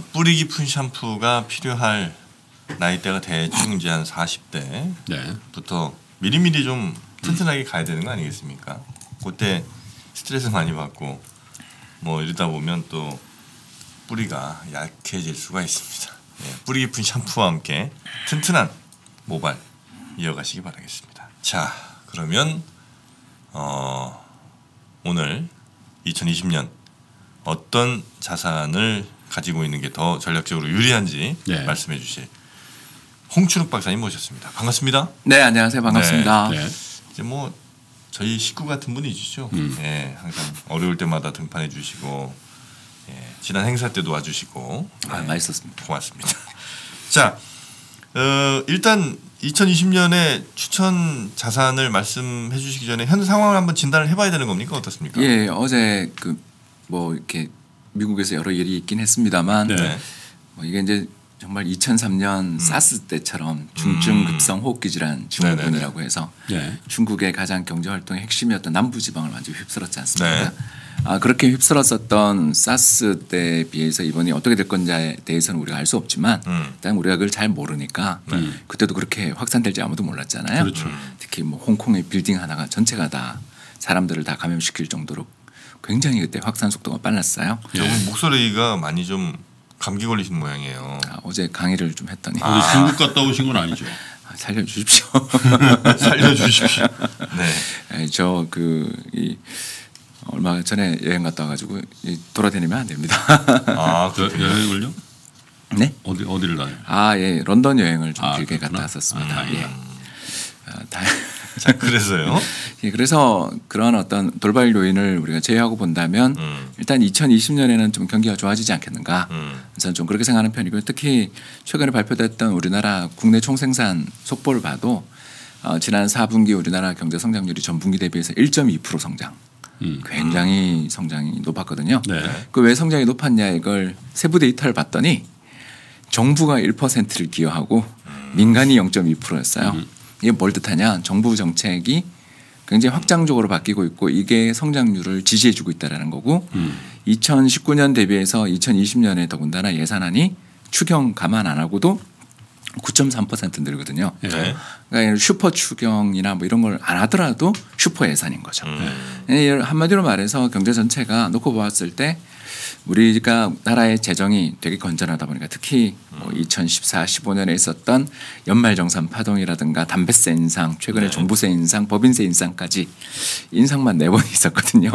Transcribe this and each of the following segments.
어, 뿌리 깊은 샴푸가 필요할 나이대가 대충 이제 한 40대부터 네. 미리미리 좀 튼튼하게 가야 되는 거 아니겠습니까? 그때 스트레스 많이 받고 뭐 이러다 보면 또 뿌리가 약해질 수가 있습니다. 예, 뿌리 깊은 샴푸와 함께 튼튼한 모발 이어가시기 바라겠습니다. 자, 그러면 어, 오늘 2020년 어떤 자산을 가지고 있는 게 더 전략적으로 유리한지 네. 말씀해 주실 홍춘욱 박사님 모셨습니다. 반갑습니다. 네 안녕하세요 반갑습니다. 네. 이제 뭐 저희 식구 같은 분이시죠. 음. 예, 항상 어려울 때마다 등판해 주시고 예, 지난 행사 때도 와주시고 아 예, 맛있었습니다. 고맙습니다. 자, 어, 일단 2020년에 추천 자산을 말씀해 주시기 전에 현 상황을 한번 진단을 해봐야 되는 겁니까 어떻습니까? 예 어제 그 뭐 이렇게 미국에서 여러 일이 있긴 했습니다만 네. 뭐 이게 이제 정말 2003년 사스 때처럼 중증 급성 호흡기 질환 증후군이라고 해서 네. 중국의 가장 경제 활동의 핵심이었던 남부 지방을 완전히 휩쓸었지 않습니까? 네. 아 그렇게 휩쓸었었던 사스 때에 비해서 이번이 어떻게 될 건지에 대해서는 우리가 알 수 없지만 음. 일단 우리가 그걸 잘 모르니까 그때도 그렇게 확산될지 아무도 몰랐잖아요. 그렇죠. 특히 뭐 홍콩의 빌딩 하나가 전체가 다 사람들을 다 감염시킬 정도로 굉장히 그때 확산 속도가 빨랐어요. 저분 목소리가 많이 좀 감기 걸리신 모양이에요. 아, 어제 강의를 좀 했더니 어디 중국 갔다 오신 건 아니죠? 아, 살려주십시오. 살려주십시오. 네. 저그 이 얼마 전에 여행 갔다 와가지고 이 돌아다니면 안 됩니다. 아, 여, 그렇군요. 여행을요? 네? 어디 어디를 다녀요? 아, 예. 런던 여행을 좀 아, 길게 그렇구나. 갔다 왔었습니다. 아, 예. 아, 다, 자, 그래서요. 예, 그래서 그런 어떤 돌발 요인을 우리가 제외하고 본다면 음. 일단 2020년에는 좀 경기가 좋아지지 않겠는가. 음. 저는 좀 그렇게 생각하는 편이고요. 특히 최근에 발표됐던 우리나라 국내 총생산 속보를 봐도 어, 지난 4분기 우리나라 경제 성장률이 전분기 대비해서 1.2% 성장. 음. 굉장히 성장이 높았거든요. 네. 그왜 성장이 높았냐 이걸 세부 데이터를 봤더니 정부가 1%를 기여하고 민간이 0.2%였어요. 이게 뭘 뜻하냐? 정부 정책이 굉장히 확장적으로 바뀌고 있고 이게 성장률을 지지해 주고 있다라는 거고 음. 2019년 대비해서 2020년에 더군다나 예산안이 추경 감안 안 하고도 9.3% 늘거든요. 네. 그러니까 슈퍼 추경이나 뭐 이런 걸 안 하더라도 슈퍼 예산인 거죠. 음. 예, 한마디로 말해서 경제 전체가 놓고 보았을 때 우리가 나라의 재정이 되게 건전하다 보니까 특히 뭐 2014, 15년에 있었던 연말정산 파동이라든가 담배세 인상, 최근에 네. 종부세 인상, 법인세 인상까지 인상만 네 번 있었거든요.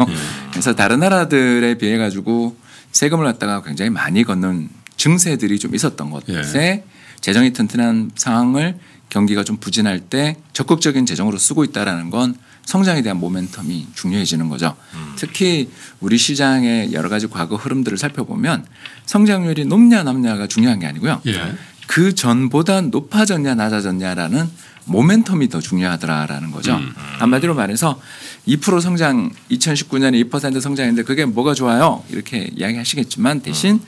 그래서 다른 나라들에 비해 가지고 세금을 갖다가 굉장히 많이 걷는 증세들이 좀 있었던 것에 재정이 튼튼한 상황을 경기가 좀 부진할 때 적극적인 재정으로 쓰고 있다라는 건 성장에 대한 모멘텀이 중요해지는 거죠. 특히 우리 시장의 여러 가지 과거 흐름들을 살펴보면 성장률이 높냐 낮냐가 중요한 게 아니고요. 예. 그 전보다 높아졌냐 낮아졌냐라는 모멘텀이 더 중요하더라라는 거죠. 음. 한마디로 말해서 2% 성장 2019년에 2% 성장인데 그게 뭐가 좋아요? 이렇게 이야기하시겠지만 대신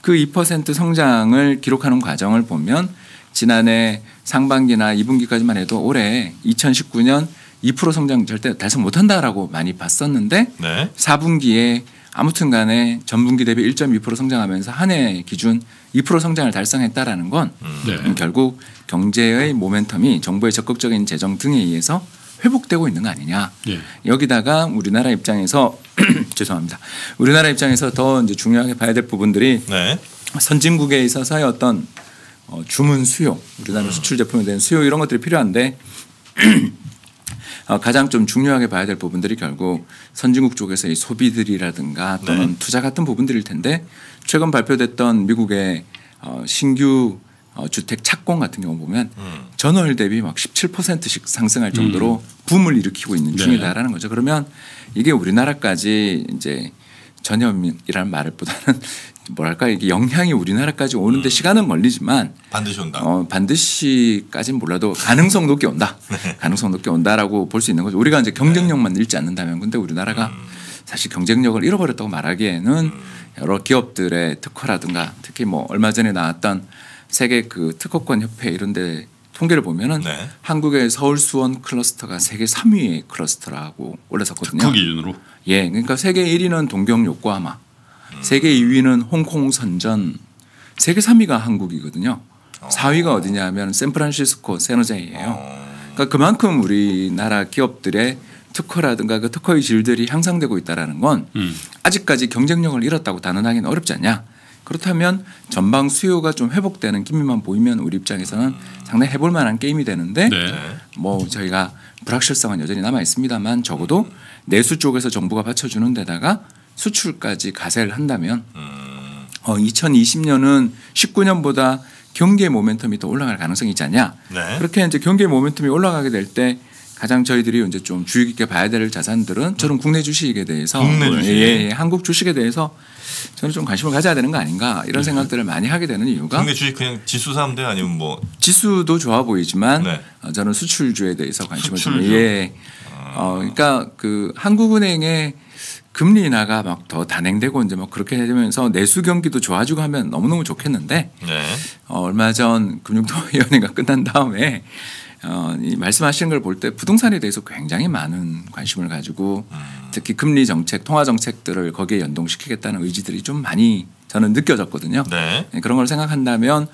그 2% 성장을 기록하는 과정을 보면 지난해 상반기나 2분기까지만 해도 올해 2019년 2% 성장 절대 달성 못한다라고 많이 봤었는데 네. 4분기에 아무튼 간에 전분기 대비 1.2% 성장하면서 한 해 기준 2% 성장을 달성했다라는 건 네. 음, 결국 경제의 모멘텀이 정부의 적극적인 재정 등에 의해서 회복되고 있는 거 아니냐. 예. 여기다가 우리나라 입장에서 죄송합니다. 우리나라 입장에서 더 이제 중요하게 봐야 될 부분들이 네. 선진국에 있어서의 어떤 어, 주문 수요, 우리나라 수출 제품에 대한 수요 이런 것들이 필요한데 어, 가장 좀 중요하게 봐야 될 부분들이 결국 선진국 쪽에서의 소비들이라든가 또는 네. 투자 같은 부분들일 텐데 최근 발표됐던 미국의 어, 신규 어, 주택 착공 같은 경우 보면 음. 전월 대비 막 17%씩 상승할 정도로 붐을 일으키고 있는 네. 중이다라는 거죠. 그러면 이게 우리나라까지 이제 전염이라는 말보다는 뭐랄까 이게 영향이 우리나라까지 오는데 시간은 멀리지만 반드시 온다. 어, 반드시까지는 몰라도 가능성 높게 온다. 가능성 높게 온다라고 볼 수 있는 거죠. 우리가 이제 경쟁력만 잃지 않는다면 근데 우리나라가 사실 경쟁력을 잃어버렸다고 말하기에는 여러 기업들의 특허라든가 특히 뭐 얼마 전에 나왔던 세계 그 특허권 협회 이런 데 통계를 보면은 네. 한국의 서울 수원 클러스터가 세계 3위의 클러스터라고 올라섰거든요. 특허 기준으로. 예, 그러니까 세계 1위는 동경 요코하마, 세계 2위는 홍콩 선전, 세계 3위가 한국이거든요. 어. 4위가 어디냐면 샌프란시스코 세노제이예요. 어. 그러니까 그만큼 우리나라 기업들의 특허라든가 그 특허의 질들이 향상되고 있다라는 건 음. 아직까지 경쟁력을 잃었다고 단언하기는 어렵지 않냐. 그렇다면 전방 수요가 좀 회복되는 기미만 보이면 우리 입장에서는 상당히 해볼 만한 게임이 되는데 네. 뭐 저희가 불확실성은 여전히 남아 있습니다만 적어도 내수 쪽에서 정부가 받쳐주는 데다가 수출까지 가세를 한다면 음. 어, 2020년은 19년보다 경기의 모멘텀이 더 올라갈 가능성이 있지 않냐. 네. 그렇게 이제 경기의 모멘텀이 올라가게 될 때 가장 저희들이 이제 좀 주의 깊게 봐야 될 자산들은 저는 국내 주식에 대해서 국내 뭐, 주식. 예, 예, 한국 주식에 대해서 저는 좀 관심을 가져야 되는 거 아닌가 이런 생각들을 많이 하게 되는 이유가 국내 주식 그냥 지수 사면? 아니면 뭐 지수도 좋아 보이지만 네. 어, 저는 수출주에 대해서 관심을 좀 수출주. 예. 어 그러니까 그 한국은행의 금리 인하가 막 더 단행되고 이제 뭐 그렇게 되면서 내수 경기도 좋아지고 하면 너무너무 좋겠는데 네. 어, 얼마 전 금융통화위원회가 끝난 다음에 어, 이 말씀하시는 걸 볼 때 부동산에 대해서 굉장히 많은 관심을 가지고 특히 금리 정책, 통화 정책들을 거기에 연동시키겠다는 의지들이 좀 많이 저는 느껴졌거든요. 네. 네, 그런 걸 생각한다면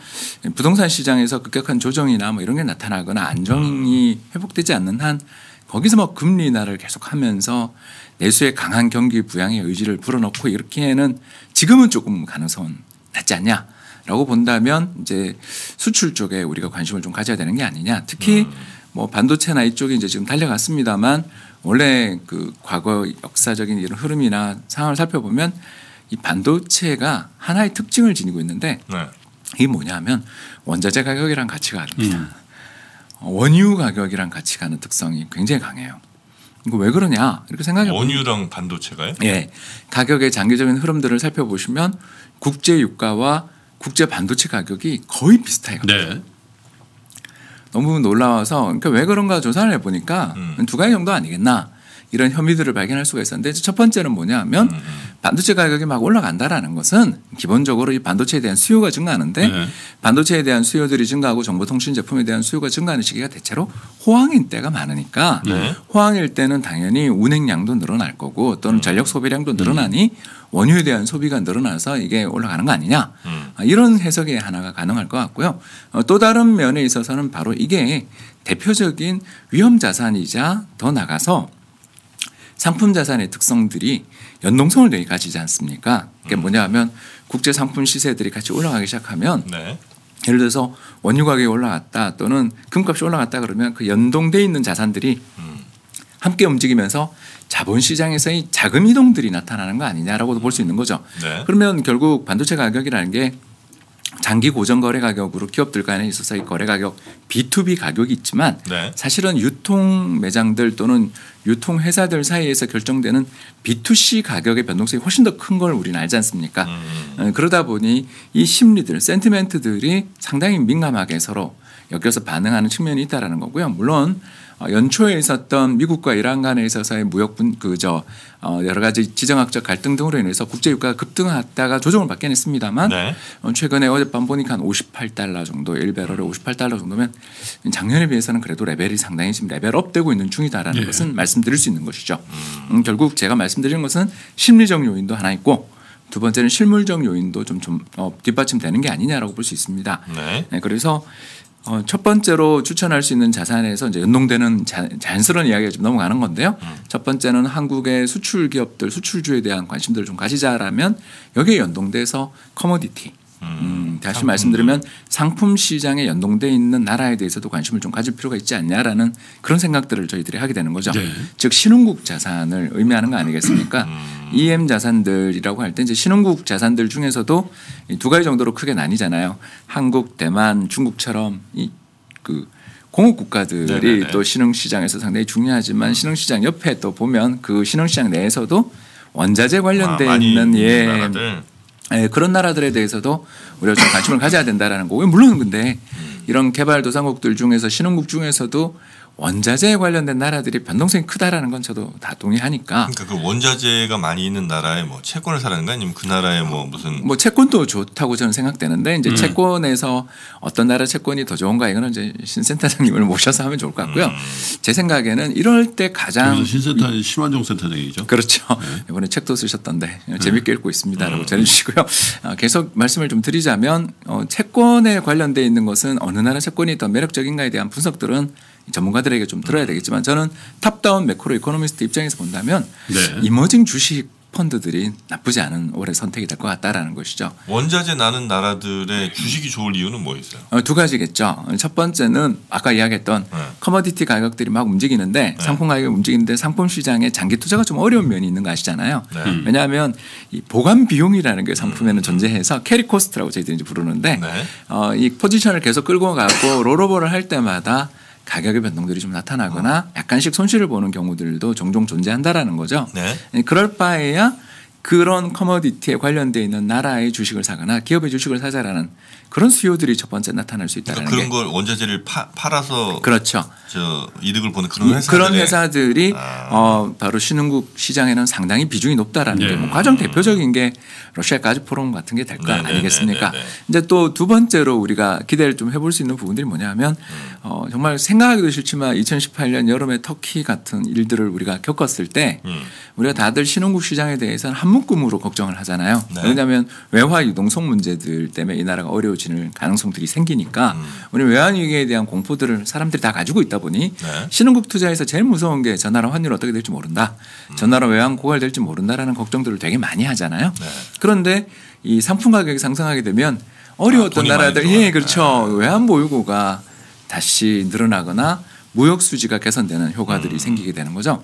부동산 시장에서 급격한 조정이나 뭐 이런 게 나타나거나 안정이 회복되지 않는 한 거기서 뭐 금리 인하를 계속하면서 내수의 강한 경기 부양의 의지를 불어넣고 이렇게는 지금은 조금 가능성은 낮지 않냐 라고 본다면 이제 수출 쪽에 우리가 관심을 좀 가져야 되는 게 아니냐. 특히 뭐 반도체나 이쪽이 이제 지금 달려갔습니다만 원래 그 과거 역사적인 이런 흐름이나 상황을 살펴보면 이 반도체가 하나의 특징을 지니고 있는데 네. 이게 뭐냐면 원자재 가격이랑 같이 가릅니다. 어, 원유 가격이랑 같이 가는 특성이 굉장히 강해요. 이거 왜 그러냐 이렇게 생각해 보면 원유랑 반도체가요? 예 가격의 장기적인 흐름들을 살펴보시면 국제 유가와 국제 반도체 가격이 거의 비슷해요. 네. 너무 놀라워서 그러니까 왜 그런가 조사를 해보니까 음. 두 가지 정도 아니겠나 이런 혐의들을 발견할 수가 있었는데 첫 번째는 뭐냐면 음, 반도체 가격이 막 올라간다라는 것은 기본적으로 이 반도체에 대한 수요가 증가하는데 네. 반도체에 대한 수요들이 증가하고 정보통신 제품에 대한 수요가 증가하는 시기가 대체로 호황인 때가 많으니까 네. 호황일 때는 당연히 운행량도 늘어날 거고 음. 또는 전력 소비량도 늘어나니 원유에 대한 소비가 늘어나서 이게 올라가는 거 아니냐 음. 아, 이런 해석이 하나가 가능할 것 같고요. 어, 또 다른 면에 있어서는 바로 이게 대표적인 위험 자산이자 더 나가서 상품 자산의 특성들이 연동성을 되게 가지지 않습니까? 그게 음. 뭐냐하면 국제 상품 시세들이 같이 올라가기 시작하면 네. 예를 들어서 원유 가격이 올라갔다 또는 금값이 올라갔다 그러면 그 연동돼 있는 자산들이 음. 함께 움직이면서 자본 시장에서의 자금 이동들이 나타나는 거 아니냐라고도 볼 수 있는 거죠. 네. 그러면 결국 반도체 가격이라는 게 장기 고정 거래 가격으로 기업들 간에 있어서의 거래 가격 B2B 가격이 있지만 네. 사실은 유통 매장들 또는 유통 회사들 사이에서 결정되는 B2C 가격의 변동성이 훨씬 더 큰 걸 우리는 알지 않습니까? 음. 어, 그러다 보니 이 심리들, 센티멘트들이 상당히 민감하게 서로 엮여서 반응하는 측면이 있다라는 거고요. 물론 어, 연초에 있었던 미국과 이란 간에 있어서의 무역 분 그저 어, 여러 가지 지정학적 갈등 등으로 인해서 국제 유가가 급등하다가 조정을 받긴 했습니다만 네. 어, 최근에 어젯밤 보니까 한 58달러 정도 1배럴에 58달러 정도면 작년에 비해서는 그래도 레벨이 상당히 지금 레벨업되고 있는 중이다라는 예. 것은 말씀드릴 수 있는 것이죠. 음, 결국 제가 말씀드린 것은 심리적 요인도 하나 있고 두 번째는 실물적 요인도 좀, 좀 어, 뒷받침되는 게 아니냐라고 볼 수 있습니다. 네. 네, 그래서 어, 첫 번째로 추천할 수 있는 자산에서 이제 연동되는 자, 자연스러운 이야기가 좀 넘어가는 건데요. 첫 번째는 한국의 수출 기업들, 수출주에 대한 관심들을 좀 가지자라면 여기에 연동돼서 커머디티. 음, 다시 상품들. 말씀드리면 상품 시장에 연동돼 있는 나라에 대해서도 관심을 좀 가질 필요가 있지 않냐라는 그런 생각들을 저희들이 하게 되는 거죠. 네. 즉 신흥국 자산을 의미하는 거 아니겠습니까? EM 자산들이라고 할 때 이제 신흥국 자산들 중에서도 이두 가지 정도로 크게 나뉘잖아요. 한국, 대만, 중국처럼 이그 공업 국가들이 네네네. 또 신흥 시장에서 상당히 중요하지만 신흥 시장 옆에 또 보면 그 신흥 시장 내에서도 원자재 관련돼 아, 있는 예. 예, 그런 나라들에 대해서도 우리가 좀 관심을 가져야 된다라는 거고요. 물론 근데 이런 개발도상국들 중에서 신흥국 중에서도 원자재에 관련된 나라들이 변동성이 크다라는 건 저도 다 동의하니까 그러니까 그 원자재가 많이 있는 나라에 뭐 채권을 사라는 거 아니면 그 나라에 뭐 무슨 뭐 채권도 좋다고 저는 생각되는데 음. 이제 채권에서 어떤 나라 채권이 더 좋은가 이거는 이제 신 센터장님을 모셔서 하면 좋을 것 같고요. 음. 제 생각에는 이럴 때 가장 신센터 심환종 센터장이죠. 그렇죠. 네. 이번에 책도 쓰셨던데 재밌게 읽고 음. 있습니다라고 전해주시고요. 어, 계속 말씀을 좀 드리자면 어, 채권에 관련돼 있는 것은 어느 나라 채권이 더 매력적인가에 대한 분석들은 전문가들에게 좀 들어야 되겠지만 저는 top-down macro economist 입장에서 본다면 네. emerging 주식 펀드들이 나쁘지 않은 올해 선택이 될 것 같다라는 것이죠. 원자재 나는 나라들의 주식이 좋을 이유는 뭐 있어요? 어, 두 가지겠죠. 첫 번째는 아까 이야기했던 네. commodity 가격들이 막 움직이는데 상품 가격이 움직이는데 상품 시장에 장기 투자가 좀 어려운 면이 있는 거 아시잖아요. 네. 음. 왜냐하면 이 보관 비용이라는 게 상품에는 존재해서 carry cost라고 저희들이 이제 부르는데 네. 어, 이 포지션을 계속 끌고 가고 rollover를 할 때마다 가격의 변동들이 좀 나타나거나 약간씩 손실을 보는 경우들도 종종 존재한다라는 거죠. 네. 그럴 바에야 그런 commodity에 관련돼 있는 나라의 주식을 사거나 기업의 주식을 사자라는 그런 수요들이 첫 번째 나타날 수 있다는 그러니까 그런 게걸 원자재를 파, 팔아서 그렇죠. 저 이득을 보는 그런 회사들 그런 회사들이 아. 어, 바로 신흥국 시장에는 상당히 비중이 높다라는 네. 게뭐 가장 대표적인 게 러시아 가즈프롬 같은 게 될거 네, 네, 아니겠습니까? 네, 네, 네. 이제 또 두 번째로 우리가 기대를 좀 해볼 수 있는 부분들이 뭐냐면 음. 어, 정말 생각하기도 싫지만 2018년 여름에 터키 같은 일들을 우리가 겪었을 때 음. 우리가 다들 신흥국 시장에 대해서는 한 묶음으로 걱정을 하잖아요. 네. 왜냐하면 외화 유동성 문제들 때문에 이 나라가 어려워 지는 가능성들이 생기니까 음. 우리 외환 위기에 대한 공포들을 사람들이 다 가지고 있다 보니 네. 신흥국 투자에서 제일 무서운 게저 나라 환율 어떻게 될지 모른다. 저 나라 외환 고갈될지 모른다라는 걱정들을 되게 많이 하잖아요. 네. 그런데 이 상품 가격이 상승하게 되면 어려웠던 아, 나라들. 예 그렇죠 외환 보유고가 다시 늘어나거나 무역 수지가 개선되는 효과들이 음. 생기게 되는 거죠.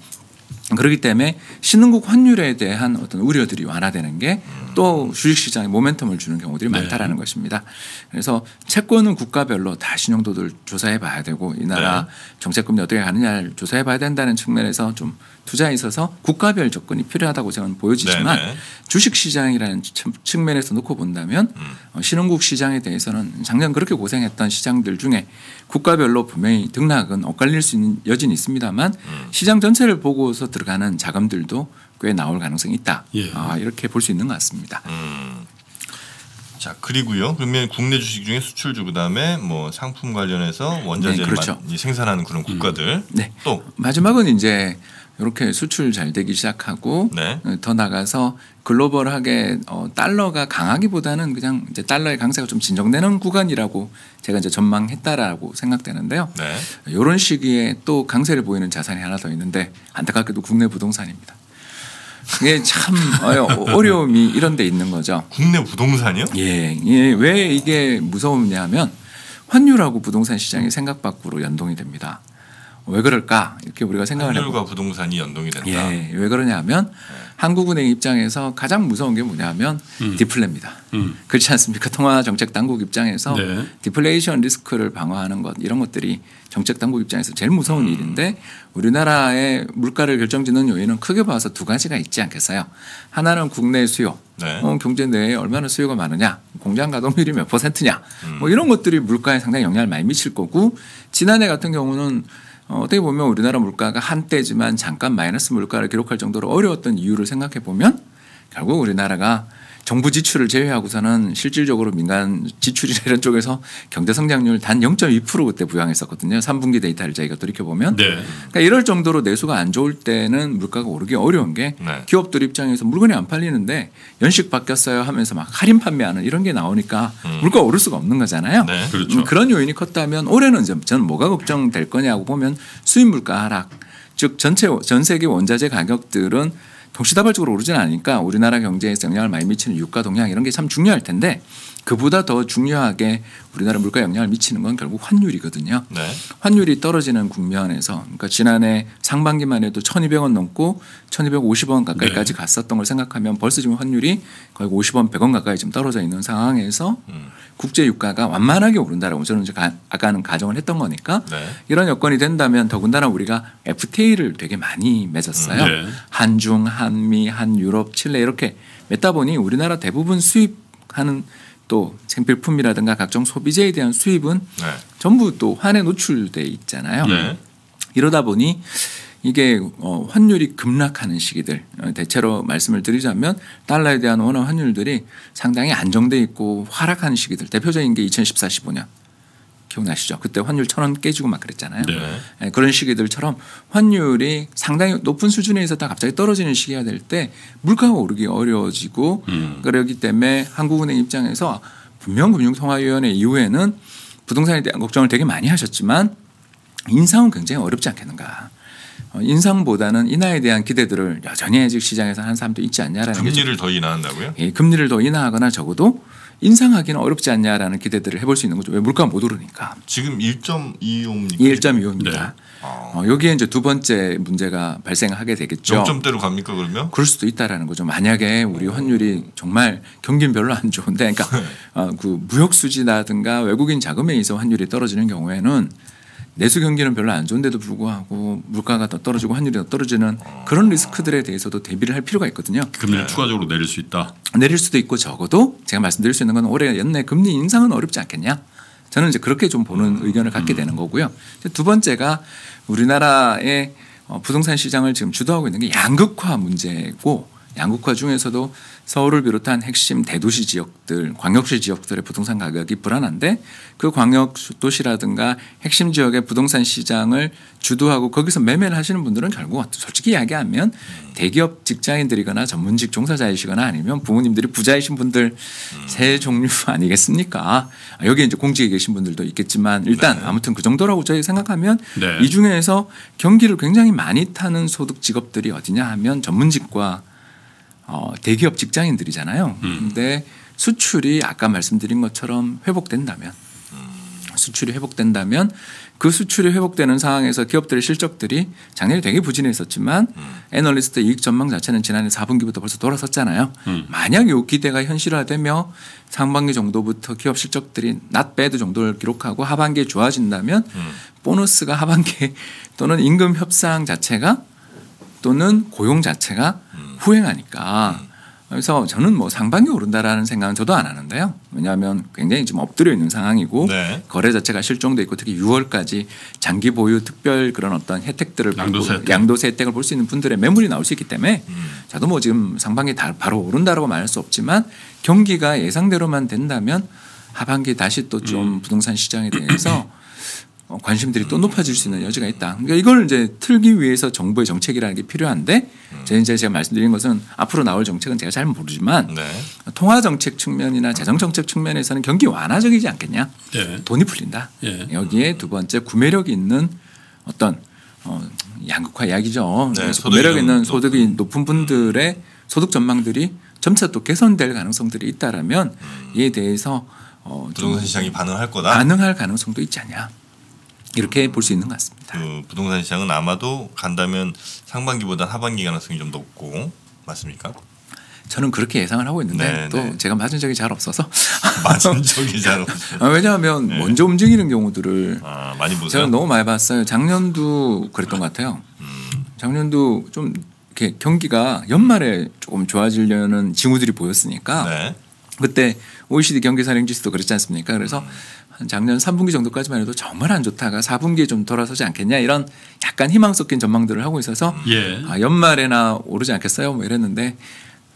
그렇기 때문에 신흥국 환율에 대한 어떤 우려들이 완화되는 게 또 주식시장에 모멘텀을 주는 경우들이 네. 많다라는 것입니다. 그래서 채권은 국가별로 다 신용도들 조사해 봐야 되고 이 나라 네. 정책금리 어떻게 가느냐를 조사해 봐야 된다는 측면에서 좀 투자에 있어서 국가별 접근이 필요하다고 저는 보여지지만 네, 네. 주식시장이라는 측- 측면에서 놓고 본다면 음. 어, 신흥국 시장에 대해서는 작년 그렇게 고생했던 시장들 중에 국가별로 분명히 등락은 엇갈릴 수 있는 여지는 있습니다만 음. 시장 전체를 보고서 들어가는 자금들도 꽤 나올 가능성이 있다. 예. 아, 이렇게 볼 수 있는 것 같습니다. 음. 자 그리고요. 그러면 국내 주식 중에 수출주 그다음에 뭐 상품 관련해서 원자재를 네, 그렇죠. 생산하는 그런 국가들 네. 또 마지막은 이제 이렇게 수출 잘 되기 시작하고 네. 어, 더 나가서 글로벌하게 어, 달러가 강하기보다는 그냥 이제 달러의 강세가 좀 진정되는 구간이라고 제가 이제 전망했다라고 생각되는데요. 네. 이런 시기에 또 강세를 보이는 자산이 하나 더 있는데 안타깝게도 국내 부동산입니다. 이게 참 어- 어려움이 이런 데 있는 거죠. 국내 부동산이요? 예, 예, 왜 이게 무서우냐면 환율하고 부동산 시장이 생각 밖으로 연동이 됩니다. 왜 그럴까 이렇게 우리가 생각을 해보 환율과 부동산이 연동이 된다. 예, 왜 그러냐면 한국은행 입장에서 가장 무서운 게 뭐냐면 음. 디플레입니다. 음. 그렇지 않습니까? 통화 정책 당국 입장에서 네. 디플레이션 리스크를 방어하는 것 이런 것들이 정책 당국 입장에서 제일 무서운 일인데 우리나라의 물가를 결정짓는 요인은 크게 봐서 두 가지가 있지 않겠어요? 하나는 국내 수요. 네. 어, 경제 내에 얼마나 수요가 많으냐, 공장 가동률이 몇 퍼센트냐, 음. 뭐 이런 것들이 물가에 상당히 영향을 많이 미칠 거고 지난해 같은 경우는 어, 어떻게 보면 우리나라 물가가 한때지만 잠깐 마이너스 물가를 기록할 정도로 어려웠던 이유를 생각해 보면 결국 우리나라가 정부 지출을 제외하고서는 실질적으로 민간 지출이나 이런 쪽에서 경제 성장률 단 0.2% 그때 부양했었거든요. 3분기 데이터를 저희가 돌이켜 보면 네. 그러니까 이럴 정도로 내수가 안 좋을 때는 물가가 오르기 어려운 게 네. 기업들 입장에서 물건이 안 팔리는데 연식 바뀌었어요 하면서 막 할인 판매하는 이런 게 나오니까 음. 물가 오를 수가 없는 거잖아요. 네. 그렇죠. 음, 그런 요인이 컸다면 올해는 저는 뭐가 걱정될 거냐고 보면 수입 물가 하락, 즉 전체 전 세계 원자재 가격들은 동시다발적으로 오르지는 않으니까 우리나라 경제에서 영향을 많이 미치는 유가 동향 이런 게 참 중요할 텐데 그보다 더 중요하게 우리나라 물가에 영향을 미치는 건 결국 환율이거든요. 네. 환율이 떨어지는 국면에서 그러니까 지난해 상반기만 해도 1,200원 넘고 1,250원 가까이까지 네. 갔었던 걸 생각하면 벌써 지금 환율이 거의 50원, 100원 가까이 지금 떨어져 있는 상황에서 음. 국제 유가가 완만하게 오른다라고 저는 이제 가- 아까는 가정을 했던 거니까 네. 이런 여건이 된다면 더군다나 우리가 FTA를 되게 많이 맺었어요. 음, 네. 한중, 한미, 한유럽, 칠레 이렇게 맺다 보니 우리나라 대부분 수입하는 또또 생필품이라든가 각종 소비재에 대한 수입은 네. 전부 또 환에 노출돼 있잖아요. 네. 이러다 보니 이게 어, 환율이 급락하는 시기들 어, 대체로 말씀을 드리자면 달러에 대한 원화 환율들이 상당히 안정돼 있고 하락하는 시기들 대표적인 게 2014, 15년 기억나시죠? 그때 환율 천 원 깨지고 막 그랬잖아요. 네. 예, 그런 시기들처럼 환율이 상당히 높은 수준에 있었다 갑자기 떨어지는 시기가 될 때 물가가 오르기 어려워지고 음. 그렇기 때문에 한국은행 입장에서 분명 금융통화위원회 이후에는 부동산에 대한 걱정을 되게 많이 하셨지만 인상은 굉장히 어렵지 않겠는가. 어, 인상보다는 인하에 대한 기대들을 여전히 아직 시장에서 한 사람도 있지 않냐라는 금리를 더 인하한다고요? 예, 금리를 더 인하하거나 적어도 인상하기는 어렵지 않냐라는 기대들을 해볼 수 있는 거죠. 왜 물가가 못 오르니까. 지금 1.25입니까? 1.25입니다. 네. 아. 어, 여기에 이제 두 번째 문제가 발생하게 되겠죠. 0점대로 갑니까 그러면? 그럴 수도 있다라는 거죠. 만약에 우리 환율이 정말 경기는 별로 안 좋은데, 그러니까 어, 그 무역 수지라든가 외국인 자금에 의해서 환율이 떨어지는 경우에는 내수 경기는 별로 안 좋은데도 불구하고 물가가 더 떨어지고 환율이 더 떨어지는 그런 리스크들에 대해서도 대비를 할 필요가 있거든요. 금리를 추가적으로 내릴 수 있다. 내릴 수도 있고 적어도 제가 말씀드릴 수 있는 건 올해 연내 금리 인상은 어렵지 않겠냐. 저는 이제 그렇게 좀 보는 의견을 갖게 되는 거고요. 두 번째가 우리나라의 어, 부동산 시장을 지금 주도하고 있는 게 양극화 문제고 양극화 중에서도 서울을 비롯한 핵심 대도시 지역들, 광역시 지역들의 부동산 가격이 불안한데 그 광역 도시라든가 핵심 지역의 부동산 시장을 주도하고 거기서 매매를 하시는 분들은 결국 솔직히 이야기하면 대기업 직장인들이거나 전문직 종사자이시거나 아니면 부모님들이 부자이신 분들 세 종류 아니겠습니까? 아, 여기에 이제 공직에 계신 분들도 있겠지만 일단 아무튼 그 정도라고 저희 생각하면 네. 이 중에서 경기를 굉장히 많이 타는 소득 직업들이 어디냐 하면 전문직과 어, 대기업 직장인들이잖아요. 근데 수출이 아까 말씀드린 것처럼 회복된다면 수출이 회복된다면 그 수출이 회복되는 상황에서 기업들의 실적들이 작년에 되게 부진했었지만 애널리스트 이익 전망 자체는 지난해 4분기부터 벌써 돌아섰잖아요. 만약 요 기대가 현실화되며 상반기 정도부터 기업 실적들이 not bad 정도를 기록하고 하반기에 좋아진다면 보너스가 하반기에 또는 임금 협상 자체가 또는 고용 자체가 후행하니까 그래서 저는 뭐 상반기 오른다라는 생각은 저도 안 하는데요. 왜냐하면 굉장히 지금 엎드려 있는 상황이고 네. 거래 자체가 실종돼 있고 특히 6월까지 장기 보유 특별 그런 어떤 혜택들을 양도세 혜택. 양도세 혜택을 볼 수 있는 분들의 매물이 나올 수 있기 때문에 음. 저도 뭐 지금 상반기 다 바로 오른다라고 말할 수 없지만 경기가 예상대로만 된다면 하반기 다시 또좀 부동산 시장에 대해서 어, 관심들이 또 높아질 수 있는 여지가 있다. 그러니까 이걸 이제 틀기 위해서 정부의 정책이라는 게 필요한데 제 이제 제가 말씀드린 것은 앞으로 나올 정책은 제가 잘 모르지만 네. 통화 정책 측면이나 재정 정책 측면에서는 경기 완화적이지 않겠냐. 예. 돈이 풀린다. 예. 여기에 두 번째 구매력 있는 어떤 어, 양극화 이야기죠. 네, 그래서 구매력 좀 있는. 소득이 높은 분들의 소득 전망들이 점차 또 개선될 가능성들이 있다라면 이에 대해서 어, 좀 부동산 시장이 반응할 거다. 반응할 가능성도 있지 않냐. 이렇게 볼 수 있는 것 같습니다. 그 부동산 시장은 아마도 간다면 상반기보다 하반기 가능성이 좀 높고 맞습니까? 저는 그렇게 예상을 하고 있는데 네, 또 네. 제가 맞은 적이 잘 없어서 맞은 적이 잘 없어요. 아, 왜냐하면 네. 먼저 움직이는 경우들을 아, 많이 보세요. 제가 너무 많이 봤어요. 작년도 그랬던 것 같아요. 음. 작년도 좀 이렇게 경기가 연말에 조금 좋아지려는 징후들이 보였으니까 네. 그때 OECD 경기 산행 지수도 그랬지 않습니까? 그래서 한 작년 3분기 정도까지만 해도 정말 안 좋다가 4분기에 좀 돌아서지 않겠냐 이런 약간 희망 섞인 전망들을 하고 있어서 예. 아, 연말에나 오르지 않겠어요? 뭐 이랬는데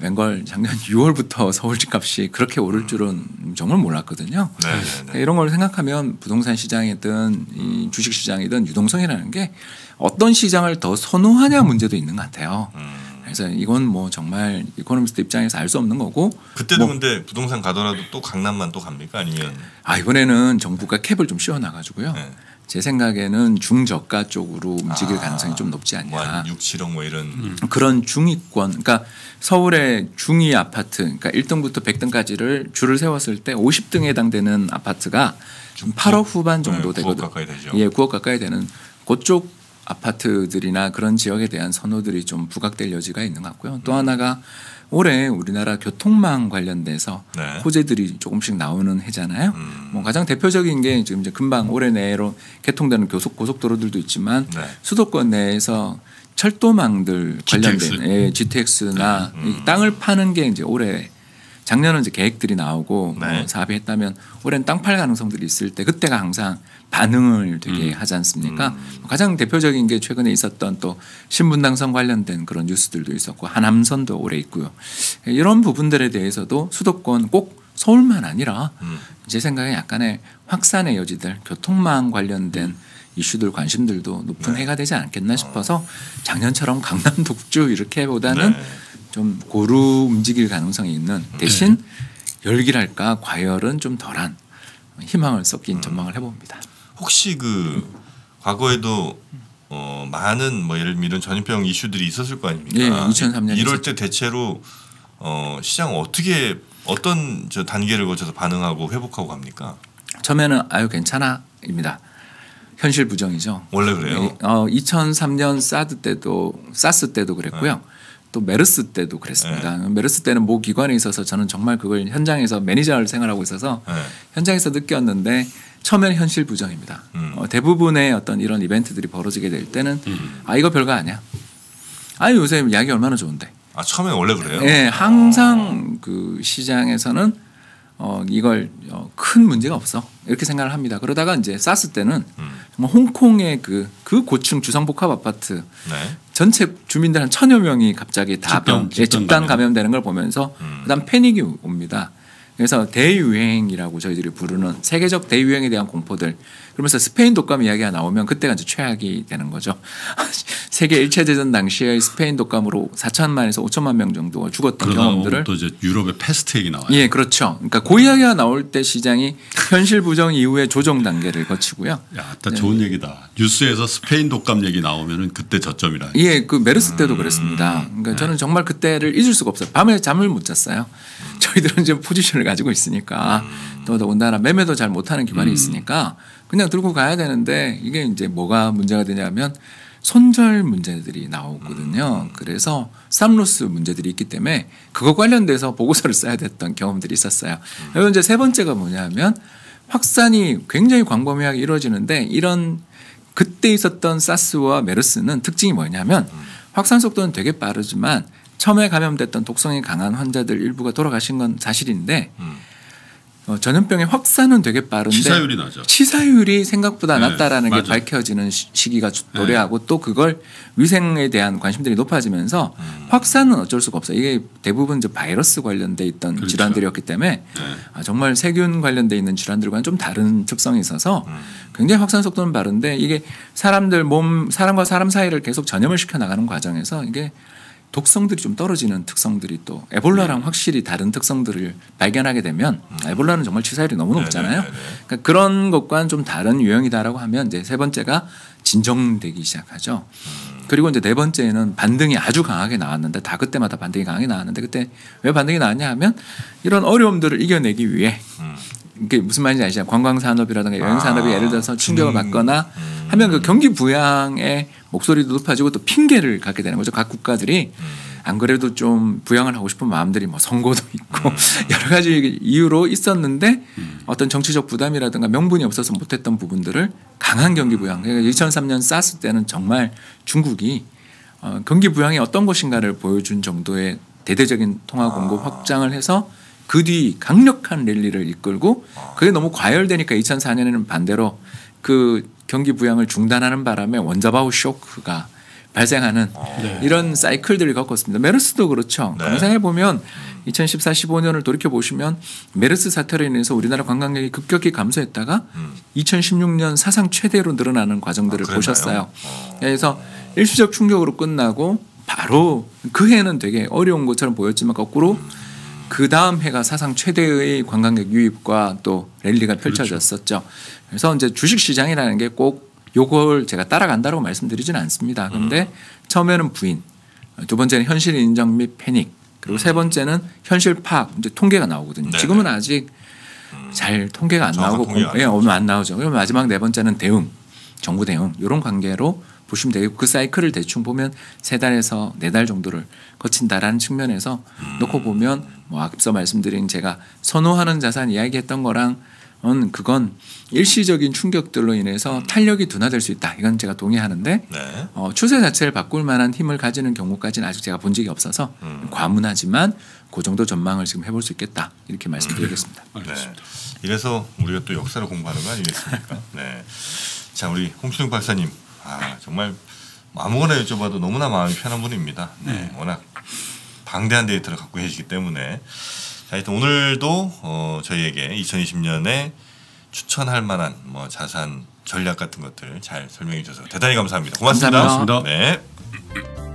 웬걸 작년 6월부터 서울 집값이 그렇게 오를 줄은 정말 몰랐거든요. 네, 네, 그러니까 네. 이런 걸 생각하면 부동산 시장이든 이 주식 시장이든 유동성이라는 게 어떤 시장을 더 선호하냐 문제도 있는 것 같아요. 음. 그래서 이건 뭐 정말 이코노미스트 입장에서 알 수 없는 거고 그때도 뭐, 근데 부동산 가더라도 또 강남만 또 갑니까? 아니면 아 이번에는 정부가 cap을 좀 씌워놔가지고요. 네. 제 생각에는 중저가 쪽으로 움직일 아, 가능성이 좀 높지 않냐. 뭐한 6, 7억 뭐 이런 음. 그런 중위권, 그러니까 서울의 중위 아파트, 그러니까 1등부터 100등까지를 줄을 세웠을 때 50등에 해당되는 아파트가 좀 8억 후반 정도 네, 9억 되거든요. 가까이 되죠. 예, 9억 가까이 되는 그쪽 아파트들이나 그런 지역에 대한 선호들이 좀 부각될 여지가 있는 것 같고요. 음. 또 하나가 올해 우리나라 교통망 관련돼서 네. 호재들이 조금씩 나오는 해잖아요. 음. 뭐 가장 대표적인 게 지금 이제 금방 올해 내로 개통되는 교속 고속도로들도 있지만 네. 수도권 내에서 철도망들 관련된 GTX. 예, GTX나 음. 이 땅을 파는 게 이제 올해 작년은 이제 계획들이 나오고 네. 뭐 사업이 했다면 올해는 땅 팔 가능성들이 있을 때 그때가 항상 반응을 되게 음. 하지 않습니까? 가장 대표적인 게 최근에 있었던 또 신분당선 관련된 그런 뉴스들도 있었고 하남선도 올해 있고요. 이런 부분들에 대해서도 수도권 꼭 서울만 아니라 음. 제 생각에 약간의 확산의 여지들, 교통망 관련된 이슈들 관심들도 높은 네. 해가 되지 않겠나 싶어서 작년처럼 강남 독주 이렇게보다는 네. 좀 고루 움직일 가능성이 있는 대신 열기랄까 과열은 좀 덜한 희망을 섞인 전망을 해봅니다. 혹시 그 과거에도 어, 많은 뭐 예를 들면 이런 전염병 이슈들이 있었을 거 아닙니까? 예, 2003 년에 이럴 때 대체로 어, 시장 어떻게 어떤 저 단계를 거쳐서 반응하고 회복하고 갑니까? 처음에는 아유 괜찮아입니다. 현실 부정이죠. 원래 그래요? 예, 어, 2003년 사드 때도 사스 때도 그랬고요. 네. 또 메르스 때도 그랬습니다. 메르스 때는 모 기관에 있어서 저는 정말 그걸 현장에서 매니저를 생활하고 있어서 네. 현장에서 느꼈는데 처음에는 현실 부정입니다. 음. 어, 대부분의 어떤 이런 이벤트들이 벌어지게 될 때는 아 이거 별거 아니야. 아 요새 약이 얼마나 좋은데. 아 처음에 원래 그래요? 예, 항상 그 시장에서는 어 이걸 어, 큰 문제가 없어 이렇게 생각을 합니다. 그러다가 이제 사스 때는 음. 정말 홍콩의 그 그 고층 주상복합 아파트 네. 전체 주민들 한 천여 명이 갑자기 다 집단, 병, 예, 집단 집단 감염. 감염 되는 걸 보면서 음. 그다음 패닉이 옵니다. 그래서 대유행이라고 저희들이 부르는 세계적 대유행에 대한 공포들. 그러면서 스페인 독감 이야기가 나오면 그때가 이제 최악이 되는 거죠. 세계 1차 대전 당시에 스페인 독감으로 4천만에서 5천만 명 정도가 죽었던 경험들을 또 이제 유럽의 페스트 얘기 나와요. 예, 그렇죠. 그러니까 그 이야기가 나올 때 시장이 현실 부정 이후에 조정 단계를 거치고요. 야, 딱 좋은 얘기다. 뉴스에서 스페인 독감 얘기 나오면은 그때 저점이라. 예, 그 메르스 때도 그랬습니다. 그러니까 저는 정말 그때를 잊을 수가 없어요. 밤에 잠을 못 잤어요. 저희들은 이제 포지션을 가지고 있으니까 또 더군다나 매매도 잘 못하는 기관이 있으니까 그냥 들고 가야 되는데 이게 이제 뭐가 문제가 되냐면 손절 문제들이 나오거든요. 그래서 쌈로스 문제들이 있기 때문에 그거 관련돼서 보고서를 써야 됐던 경험들이 있었어요. 그리고 이제 세 번째가 뭐냐면 확산이 굉장히 광범위하게 이루어지는데 이런 그때 있었던 사스와 메르스는 특징이 뭐냐면 확산 속도는 되게 빠르지만 처음에 감염됐던 독성이 강한 환자들 일부가 돌아가신 건 사실인데 음. 어, 전염병의 확산은 되게 빠른데 치사율이 나죠. 치사율이 생각보다 네, 낮다라는 게 맞아요. 밝혀지는 시- 시기가 주- 도래하고 또 그걸 위생에 대한 관심들이 높아지면서 확산은 어쩔 수가 없어요. 이게 대부분 이제 바이러스 관련돼 있던 그렇죠. 질환들이었기 때문에 네. 아, 정말 세균 관련돼 있는 질환들과는 좀 다른 특성이 있어서 굉장히 확산 속도는 빠른데 이게 사람들 몸 사람과 사람 사이를 계속 전염을 시켜 나가는 과정에서 이게 독성들이 좀 떨어지는 특성들이 또 에볼라랑 확실히 다른 특성들을 발견하게 되면 에볼라는 정말 치사율이 너무 높잖아요. 네네네네. 그러니까 그런 것과는 좀 다른 유형이다라고 하면 이제 세 번째가 진정되기 시작하죠. 그리고 이제 네 번째는 반등이 아주 강하게 나왔는데 다 그때마다 반등이 강하게 나왔는데 그때 왜 반등이 나왔냐 하면 이런 어려움들을 이겨내기 위해 음. 이게 무슨 말인지 아시죠? 관광 산업이라든가 여행 산업이 아, 예를 들어서 충격을 음, 받거나 음. 하면 그 경기 부양의 목소리도 높아지고 또 핑계를 갖게 되는 거죠. 각 국가들이 음. 안 그래도 좀 부양을 하고 싶은 마음들이 뭐 선거도 음. 있고 여러 가지 이유로 있었는데 어떤 정치적 부담이라든가 명분이 없어서 못했던 부분들을 강한 경기 부양. 그러니까 2003년 사스 때는 정말 중국이 어, 경기 부양이 어떤 것인가를 보여준 정도의 대대적인 통화 공급 확장을 해서 그 뒤 강력한 랠리를 이끌고 그게 너무 과열되니까 2004년에는 반대로 그 경기 부양을 중단하는 바람에 원자바우 쇼크가 발생하는 네. 이런 사이클들을 겪었습니다. 메르스도 그렇죠. 네. 감상해 보면 2014, 15년을 돌이켜 보시면 메르스 사태로 인해서 우리나라 관광객이 급격히 감소했다가 음. 2016년 사상 최대로 늘어나는 과정들을 아? 보셨어요. 어. 그래서 일시적 충격으로 끝나고 바로 그 해는 되게 어려운 것처럼 보였지만 거꾸로 그 다음 해가 사상 최대의 관광객 유입과 또 랠리가 펼쳐졌었죠. 그래서 이제 주식 시장이라는 게 꼭 요걸 제가 따라간다고 말씀드리지는 않습니다. 그런데 처음에는 부인, 두 번째는 현실 인정 및 패닉, 그리고 세 번째는 현실 파악, 이제 통계가 나오거든요. 네네. 지금은 아직 잘 통계가 안 나오고 공- 예, 오늘 안 나오죠. 그럼 마지막 네 번째는 대응, 정부 대응 이런 관계로 보시면 되고 그 사이클을 대충 보면 세 달에서 네 달 정도를 거친다라는 측면에서 놓고 보면 뭐 앞서 말씀드린 제가 선호하는 자산 이야기했던 거랑 그건 일시적인 충격들로 인해서 탄력이 둔화될 수 있다. 이건 제가 동의하는데 네. 어, 추세 자체를 바꿀 만한 힘을 가지는 경우까지는 아직 제가 본 적이 없어서 음. 과문하지만 그 정도 전망을 지금 해볼 수 있겠다 이렇게 말씀드리겠습니다. 네. 이래서 우리가 또 역사를 공부하는 거 아니겠습니까? 네. 자, 우리 홍순영 박사님. 아, 정말 아무거나 여쭤봐도 너무나 마음이 편한 분입니다. 네. 워낙 방대한 데이터를 갖고 계시기 때문에. 자, 하여튼 오늘도 어, 저희에게 2020년에 추천할 만한 뭐 자산 전략 같은 것들 잘 설명해 주셔서 대단히 감사합니다. 고맙습니다. 감사합니다. 네.